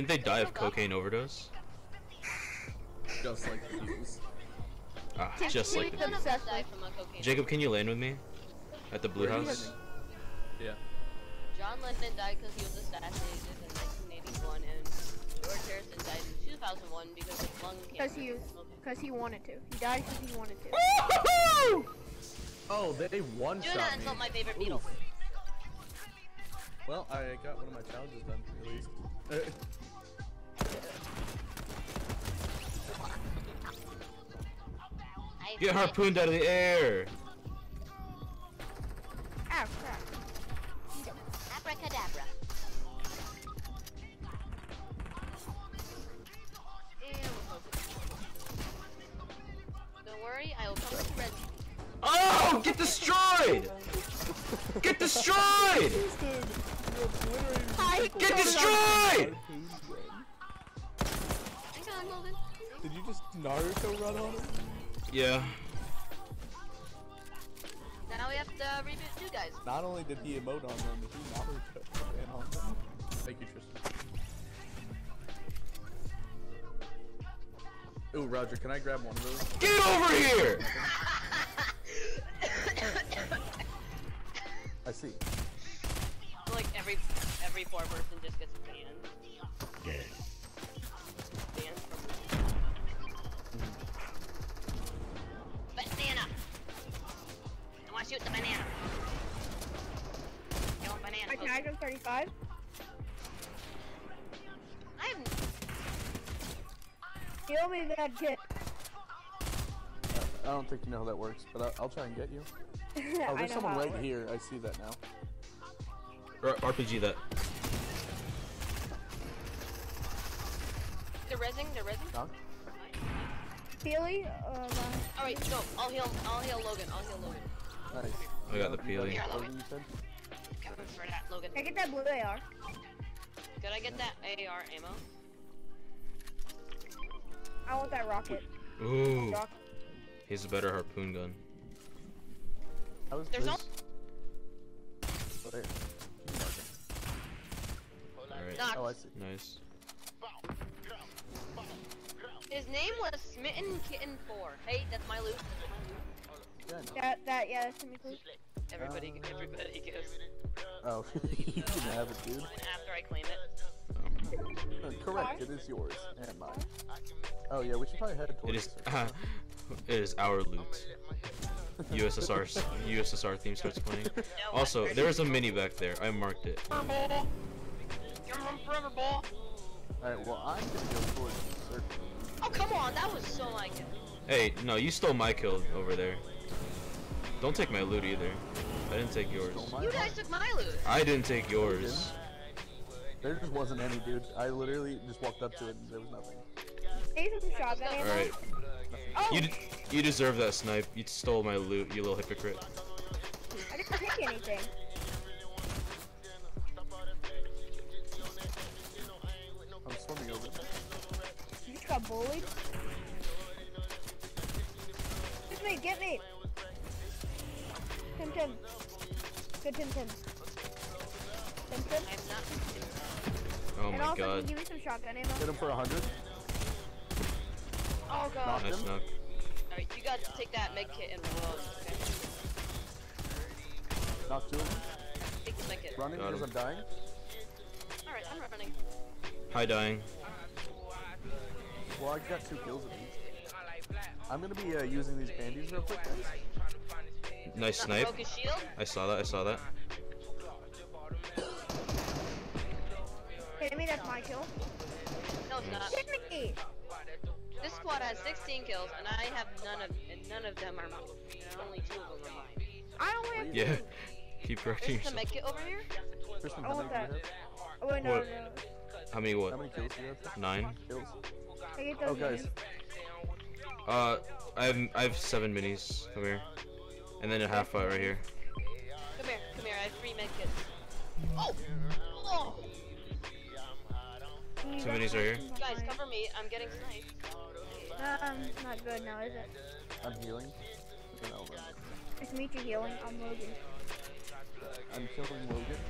Didn't they die of cocaine overdose? Just like the Hughes. Ah, just like None the. of us died from a cocaine. Jacob, can you land with me? At the blue Where house? Yeah. John Lennon died because he was assassinated in 1981, and George Harrison died in 2001 because of lung cancer. Because he, because he wanted to. He died because he wanted to. Oh, they one Do shot not me. insult my favorite Beatles. Well, I got one of my challenges done, at least. I Get harpooned out of the air! Ow, crap. Abracadabra. And we're focused. Don't worry, I will come with the red. Oh! Get destroyed! Get destroyed! Get destroyed! Hang on, Logan. Did you just Naruto run on him? Yeah. Now we have to reboot two guys. Not only did he emote on them, he Naruto ran on them. Thank you, Tristan. Ooh, Roger, can I grab one of those? Get over here! I see. like every every poor person just gets banned. Banned from. Banana. I want to shoot the banana. Kill banana. I tagged him 35. I'm. Heal me that kid. I don't think you know how that works, but I- I'll try and get you. Oh, there's someone right works. here. I see that now. R RPG that. They're rezzing. They're rezzing. Knock. Peely, uh, my- All right, go. I'll heal. I'll heal Logan. I'll heal Logan. Nice. I got the peely. Yeah, Logan, you said? Coming for that, Logan. Can I get that blue AR? Could I get that AR ammo? I want that rocket. Ooh. Rock. He's a better harpoon gun. How is There's this? al- Oh. Alright. Oh, I see. Nice. His name was Smitten Kitten 4. Hey, that's my loot. Yeah, I know. That, that, yeah, that's me, please. Everybody, everybody goes. Oh, you can have it, dude. After I claim it. Uh, correct, it is yours and mine. Oh yeah, we should probably head towards. It is. it is our loot. USSR USSR theme starts playing. No, Also, there is a mini back there. I marked it. Forever ball. Come on, forever ball. Alright, well I'm gonna go towards the circle. Oh, come on. That was so like it. Hey, no, you stole my kill over there. Don't take my loot either. I didn't take yours. You guys took my loot. I didn't take yours. There just wasn't any, dude. I literally just walked up to it and there was nothing. Take some shotgun All ammo. Alright. Oh, You, d- you deserve that snipe. You stole my loot, you little hypocrite. I didn't take anything. Got bullied. Get me, get me. Tim Tim. Good Tim Tim. Tim Tim. I'm. Oh and my also, can god. give me some shotgun ammo? Hit him for a hundred. Oh god. Nice knock. Alright, you guys take that med kit and run. Okay. Knock two of them. Take the med kit. Running because. I'm dying. Alright, I'm running. Hi, dying. Well, I got two kills at least. I'm gonna be uh, using these bandies real quick, guys. Nice snipe. broke his shield. I saw that, I saw that. Hit me, that's my kill. No, it's not. Hit me! This squad has 16 kills, and I have none of, and none of them are mine. Only two of them are mine. I only have Yeah. Keep correcting There's the yourself. med kit over here. Kristen, I how want many that. Oh wait, no, What? no. How many what? How many kills do you have? Nine? Kills. I get those. Oh, guys. Uh, I have I have seven minis. Come here. And then a half fight right here. Come here, come here. I have three med kits. Oh! Oh! Two minis right here. Guys, cover me. I'm getting sniped. Um, not good now, is it? I'm healing. I'll. It's me to healing. I'm Logan. I'm killing Logan.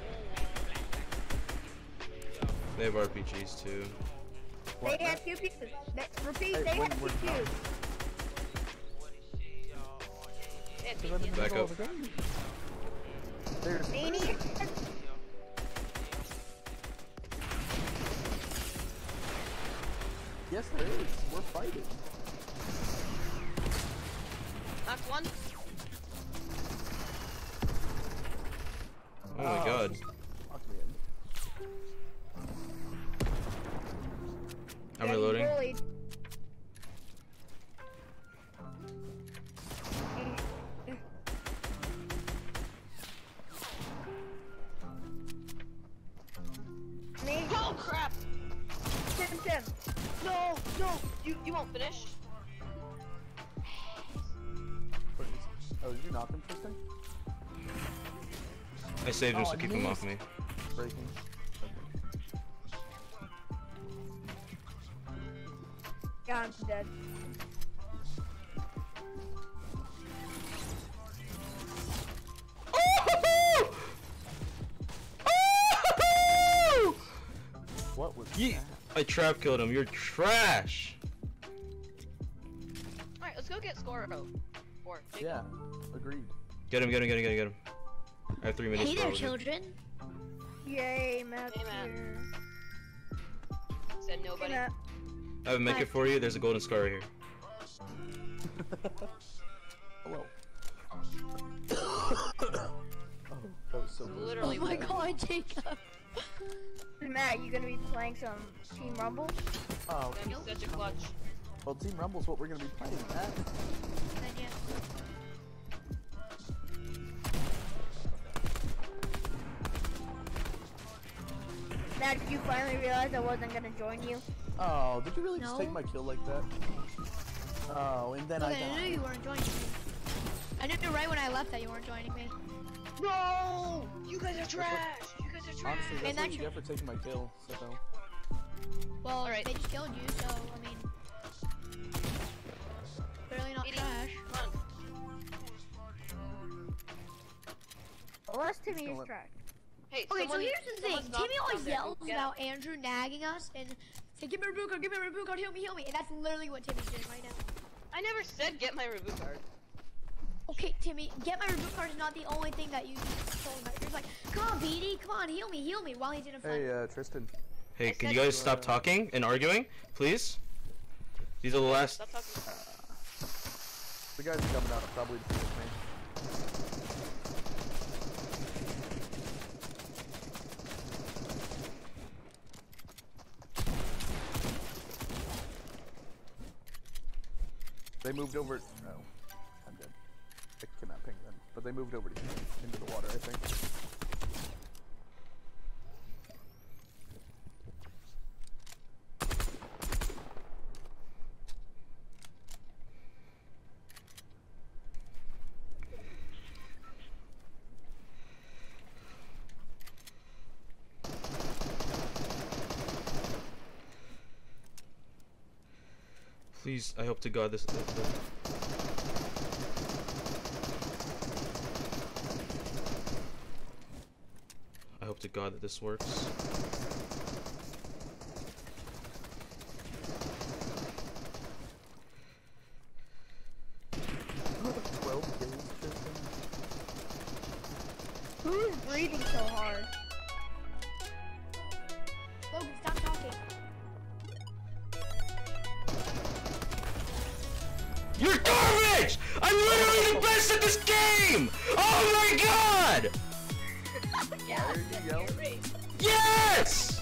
They have RPGs too. What? They have two pieces. They, repeat, Hey, they when have we're two done. cubes. Yeah, Because I'm in the Back middle up. of the game. There's Danny, Yes, there is. We're fighting. Knocked one. Oh my Oh, god. I'm getting reloading. bullied. Me, Oh crap! Tim, Tim. No, no, you you won't finish. Where is- Oh, did you knock him, Tristan? I saved him Oh, so I keep him off me. Breaking. God, I'm dead. What was Ye- that? I trap killed him. You're trash. Alright, let's go get score. Oh, four. Take Yeah, agreed. Get him, get him, get him, get him, get him. I have three minutes. Hey there, children. Yay, Matt. Hey, Matt. here. Said Hey, nobody. Matt. I have a make it for you. There's a golden scar right here. Hello. oh, that was so. Literally. Oh my god, Jacob. Matt, you gonna be playing some Team Rumble? Oh, That'd such a clutch. well, Team Rumble's what we're gonna be playing, Matt. Matt, did you finally realize I wasn't gonna join you? Oh, did you really just take my kill like that? Oh, and then I Okay, I knew you weren't joining me. I knew right when I left that you weren't joining me. No! You guys are trash! You guys are trash! Honestly, that's And what that you get for taking my kill. So. Well, Alright. they just killed you, so I mean, clearly not Idiot. trash. Come on. Unless Timmy Don't is trash. Hey, Okay, someone, so here's the thing. Timmy always yells about up. Andrew nagging us and say, "Give me a reboot card, give me a reboot card, heal me, heal me," and that's literally what Timmy's doing right now. I never said get my reboot card. Okay, Timmy, get my reboot card is not the only thing that you told him. You're just like, "Come on, BD, come on, heal me, heal me," while he's in a fight. Hey, uh, Tristan. Hey, I can you guys stop uh, talking and arguing, please? These are the last. Stop talking. The guys are coming out probably to finish They moved over. No, I'm dead. I cannot ping them, but they moved over to into the water. I think. Please, I hope to God this. I hope to God that this works. Twelve kills, Tristan. Who is breathing so hard? You're garbage! I'm literally the best at this game! Oh my god! Yes!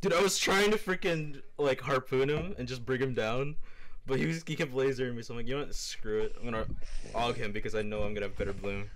Dude, I was trying to freaking like harpoon him and just bring him down, but he was he kept lasering me. So I'm like, you know what? Screw it. I'm gonna og him because I know I'm gonna have better bloom.